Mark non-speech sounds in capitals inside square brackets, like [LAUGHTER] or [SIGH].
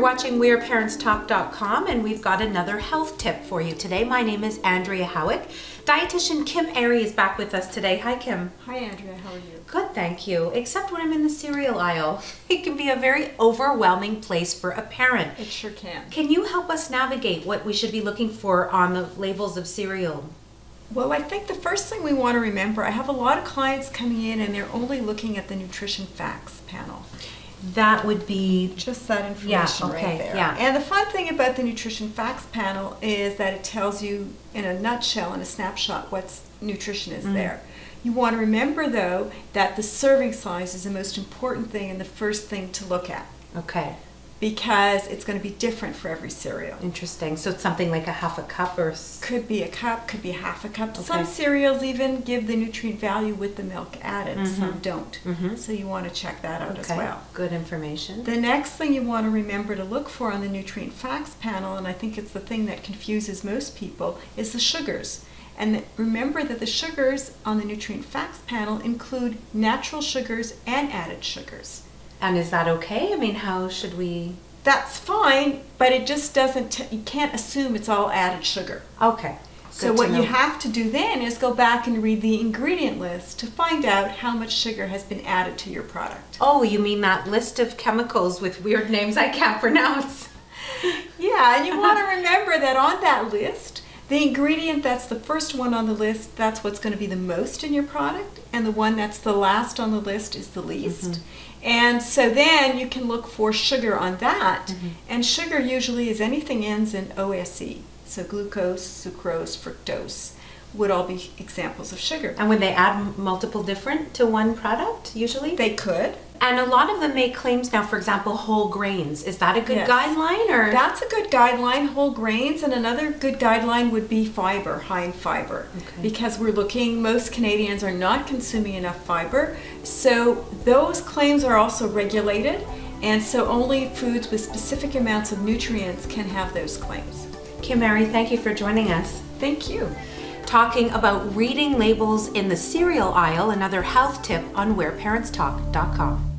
watching WhereParentsTalk.com and we've got another health tip for you today. My name is Andrea Howick. Dietitian Kim Arrey is back with us today. Hi, Kim. Hi, Andrea. How are you? Good, thank you. Except when I'm in the cereal aisle. [LAUGHS] It can be a very overwhelming place for a parent. It sure can. Can you help us navigate what we should be looking for on the labels of cereal? Well, I think the first thing we want to remember, I have a lot of clients coming in and they're only looking at the nutrition facts panel. That would be Just that information okay, right there. yeah. And the fun thing about the nutrition facts panel is that it tells you in a nutshell, in a snapshot, what nutrition is mm. there. You want to remember though that the serving size is the most important thing and the first thing to look at okay. Because it's going to be different for every cereal. Interesting. So it's something like a half a cup or Could be a cup, could be half a cup. Some cereals even give the nutrient value with the milk added, some don't. Mhm. So you want to check that out as well. Good information. The next thing you want to remember to look for on the nutrient facts panel, and I think it's the thing that confuses most people, is the sugars. And that- remember that the sugars on the nutrient facts panel include natural sugars and added sugars. And is that okay? I mean, how should we? That's fine, but it just doesn't, t- you can't assume it's all added sugar. Okay. So Good what you have to do then is go back and read the ingredient list to find out how much sugar has been added to your product. Oh, you mean that list of chemicals with weird names I can't [LAUGHS] pronounce? [LAUGHS] Yeah, and you want to remember that on that list, the ingredient that's the first one on the list, that's what's going to be the most in your product, and the one that's the last on the list is the least. Mm-hmm. And so then you can look for sugar on that, mm-hmm. and sugar usually is anything ends in OSE. So glucose, sucrose, fructose would all be examples of sugar. And when they add m- multiple different to one product, usually? They could. And a lot of them make claims now, for example, whole grains. Is that a good Yes. guideline or? That's a good guideline, whole grains, and another good guideline would be fiber, high in fiber. Okay. Because we're looking, most Canadians are not consuming enough fiber, so those claims are also regulated, and so only foods with specific amounts of nutrients can have those claims. Kim Arrey, thank you for joining us. Thank you. Talking about reading labels in the cereal aisle, another health tip on WhereParentsTalk.com.